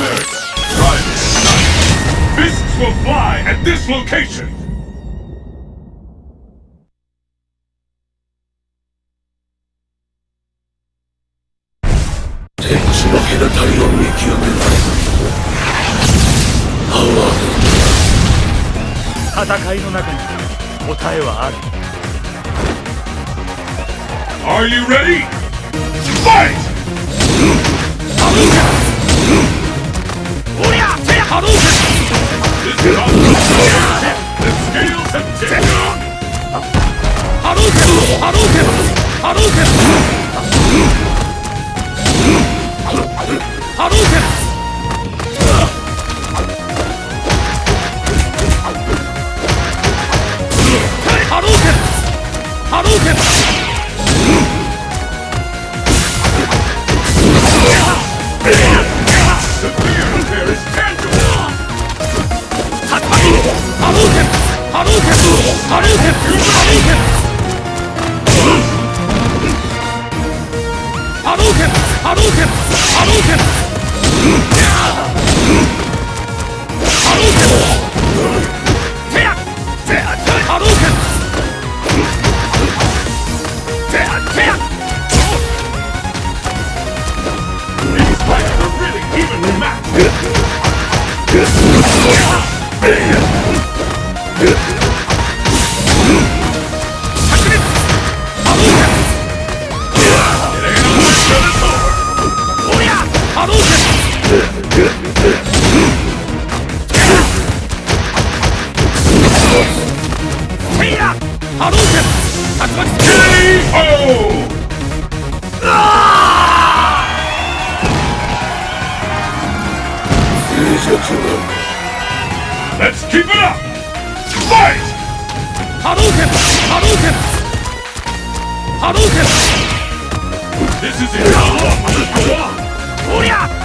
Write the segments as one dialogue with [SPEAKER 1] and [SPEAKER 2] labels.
[SPEAKER 1] America. Fists will fly at this location! Are you ready? Fight! ハローケンハローケンハローケンハローケン波動拳波動拳波動拳波動拳 Yeah! Keep it up! Fight! Hadouken! Hadouken! Hadouken! This is it! Go on! Go on! Oh yeah!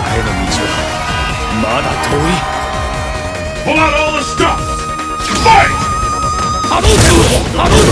[SPEAKER 2] 化への道はまだ遠い。
[SPEAKER 1] ホマローストファイト。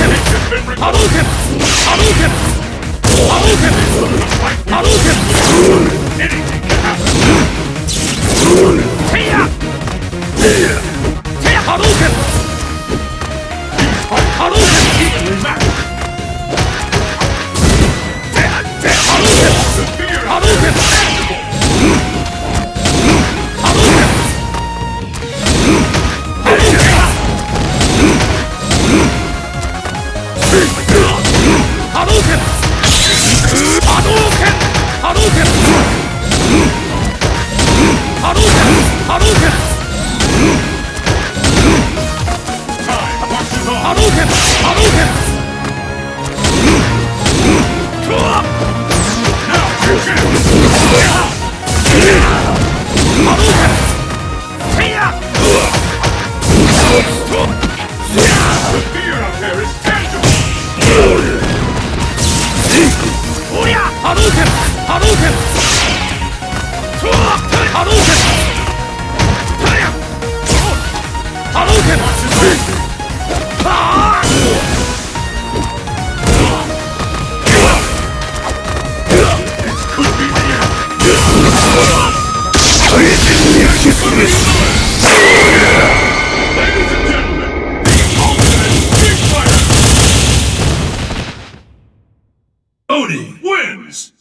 [SPEAKER 1] wins!